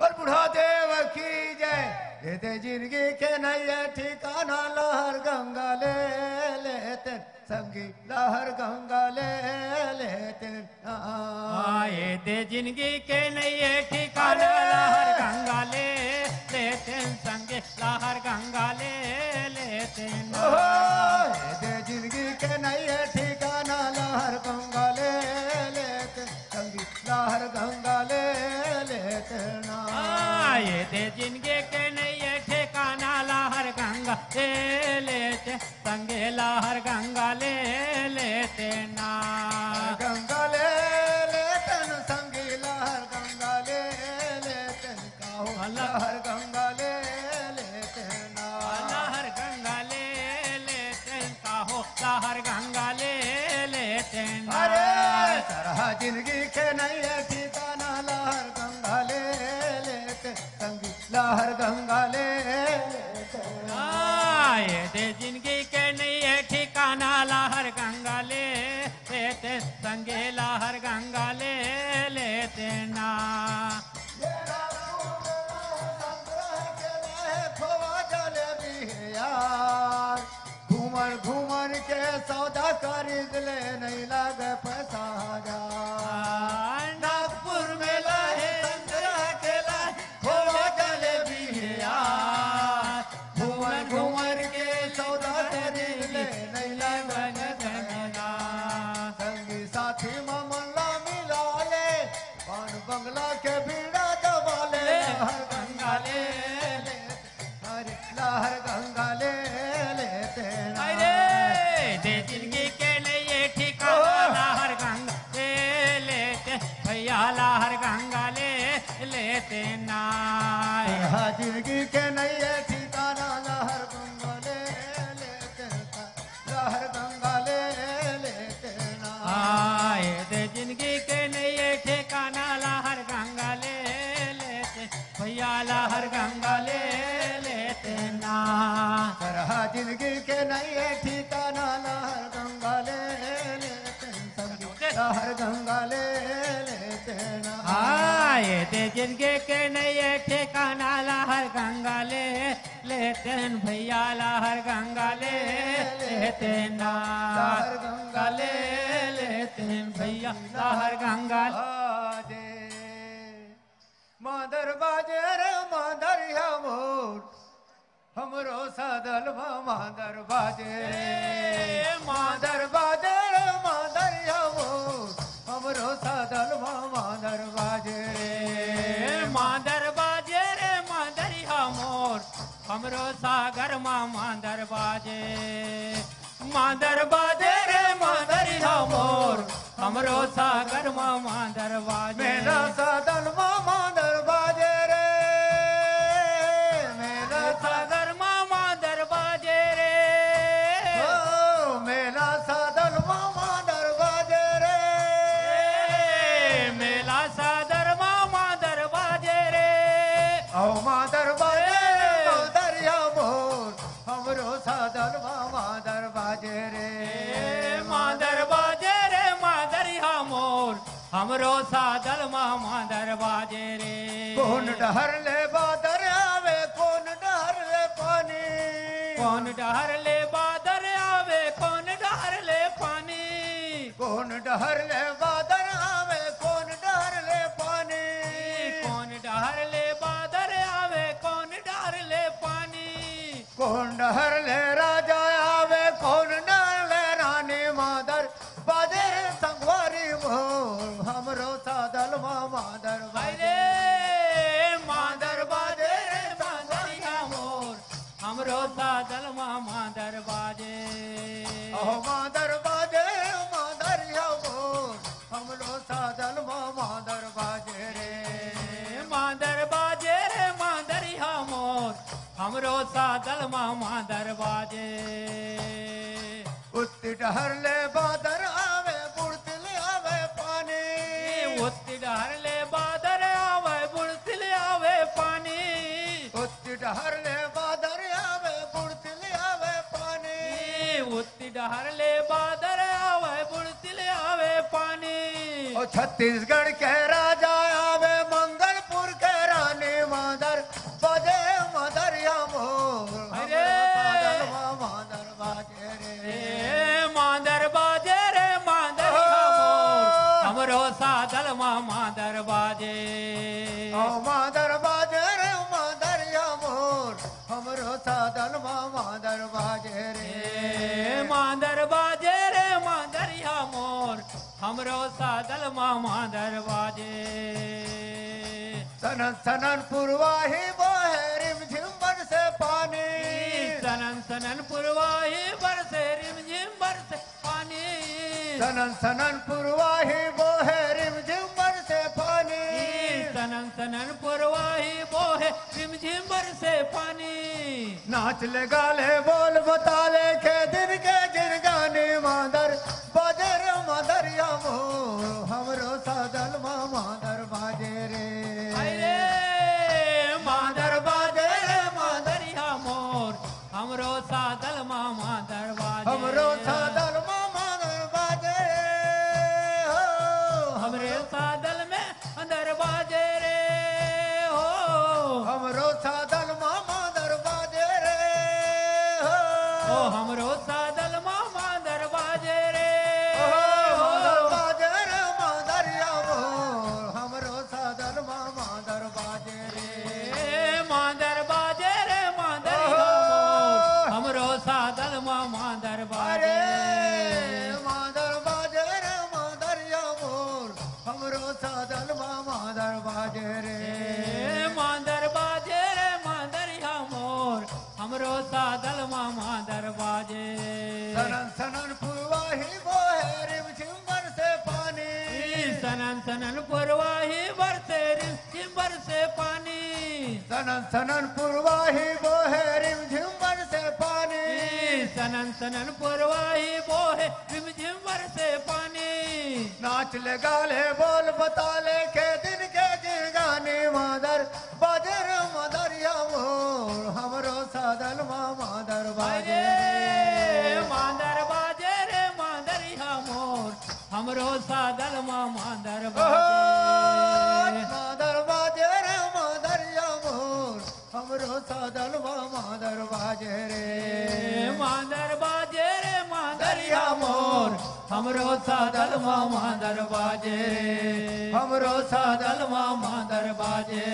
और बुढ़ा देव की जय। देते ज़िंदगी के नैया ठिकाना लहर गंगा ले लेते। संगी लहर गंगा ले लेते आए दे ज़िंदगी के नये ठिकाना लहर गंगा ले लेते। संगे लहर गंगा ले लेते आए जिनके के के है ठिकाना लाहर गंगा ले लेते, संगे लाहर गंगा ले लेते ना। लहर गंगा ले आए दे ज़िंदगी के नहीं है ठिकाना लाहर गंगा ले लेते संगे लहर गंगा ले लेते ना। घूमर घूमर के सौदा खरीद ले। लेते भैया लहर गंगा ले लेते ना तरह ज़िंदगी के नैये ठिकाना लहर गंगा ले लेते लहर गंगा ले लेते ना। आए दे ज़िंदगी के लिए ठिकाना लहर गंगा ले लेते भैया लहर गंगा ले लेते ना ज़िंदगी के नैये ठिकाना लहर गंगा ले लेते लहर गंगा ले। आए दे ज़िंदगी के नए ठिकाना लहर गंगा ले लेते हैं भैया लाहर गंगा ले लेते ना गंगा ले लेते हैं भैया लाहर गंगा बाजे मादर बाजे रे मादर या मोर हमरो सदल मादर बाजे। मादर बाजे हमरो सागर माँ मादर बाजे। मादर बाजे रे मादरिया मोर। हमरो सागर माँ मादर बाजे। मेरा सदल मादर बाजे रे। मेरा सागर मामा दरवाजे रे। ओ मेरा सदल मादर बाजे रे। मेरा मेला सादर मामा दरवाजे रे। औ मादर हमरो सादल मामा दरवाजे रे। कौन डहर ले बादर आवे कौन डहर ले पानी? कौन डहर ले बादर आवे कौन डहर ले पानी? कौन डहर ले हमरो सादल मामा दरवाजे उत्ती डहर ले बादर उत्ती डहर ले बादर आवे बुड़तिल आवे पानी। छत्तीसगढ़ के राजा आवे हमरो सादल माँ मांदर बाजे सनन सनन पुरवाही बोहे रिम झिम से पानी। सनन सनन पुरवाही बरसे रिम झिम बरसे पानी। सनन सनन पुरवाही बोहे रिम झिम से पानी। सनन सनन पुरवाही बोहे रिम झिम बरसे पानी। नाच ले गाले बोल बताले के दिन के हमरो सादल मामा दरवाजे। हमरो सादल मामा दरवाजे हो। हमरे सादल में अंदर बाजे रे हो। हमरो सादल मामा दरवाजे रे हो। हमरो सनन सनन पुरवाही बोहे रिम झिम से पानी। सनन सनन पुरवाही बरसे रिम झिम बरसे पानी। सनन सनन पुरवाही बोहे रिम झिम से पानी। सनन सनन पुरवाही बोहे रिम झिम बरसे पानी। नाच ले गाले बोल बताले के दिन के जिन गाने मादर बाजे रे मादरिया हमरो सादल माँ मादर बाजे मादर बाजे रे मादरिया मोर हमरो सादल माँ मादर बाजे रे मादर बाजे रे मादरिया मोर हमरो सादल माँ मादर बाजे हमरो सादल सादल माँ मादर बाजे